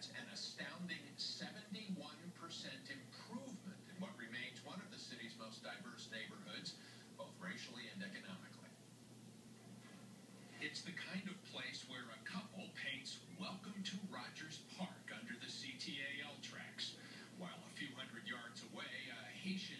That's an astounding 71% improvement in what remains one of the city's most diverse neighborhoods, both racially and economically. It's the kind of place where a couple paints Welcome to Rogers Park under the CTA L tracks, while a few hundred yards away, a Haitian